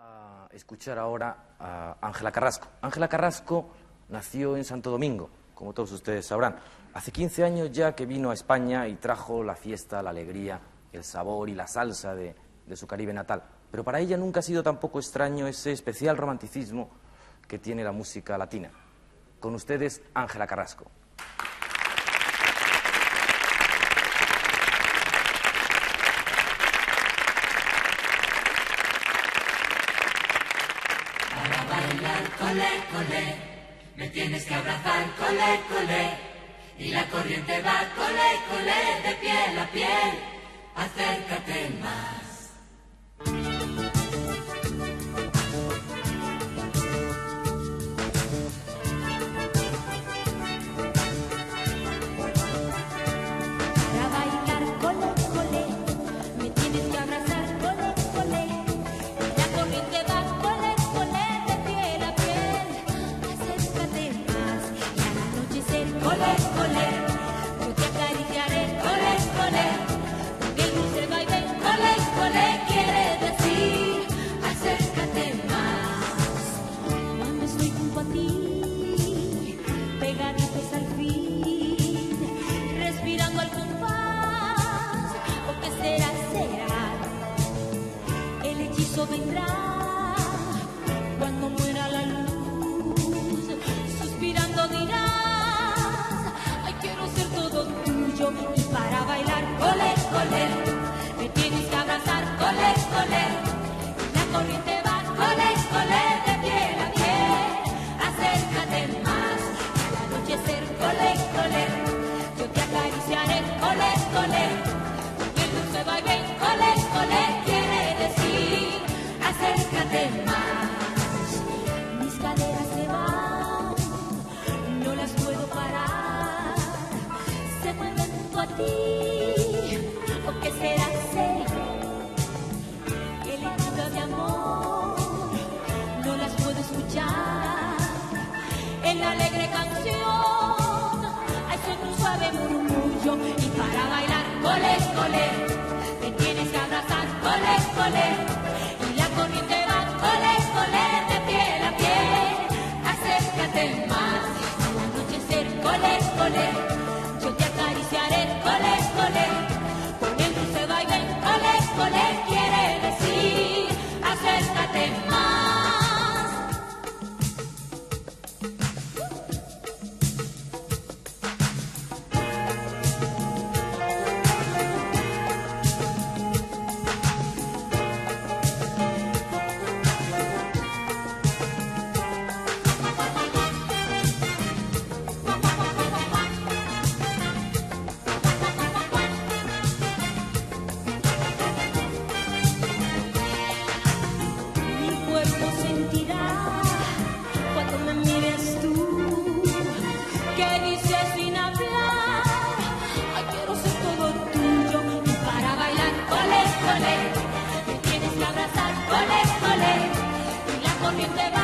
a escuchar ahora a Ángela Carrasco. Ángela Carrasco nació en Santo Domingo, como todos ustedes sabrán. Hace 15 años ya que vino a España y trajo la fiesta, la alegría, el sabor y la salsa de, de su Caribe natal. Pero para ella nunca ha sido tampoco extraño ese especial romanticismo que tiene la música latina. Con ustedes, Ángela Carrasco. Bailar cole, cole, me tienes que abrazar cole, cole. Y la corriente va cole, cole, de piel a piel. Acércate más. Cuando muera la luz, suspirando dirás, ay, quiero ser todo tuyo y para ¿Qué sin hablar? Ay, quiero ser todo tuyo, para bailar con escole, me tienes que abrazar con escole, y la corriente va.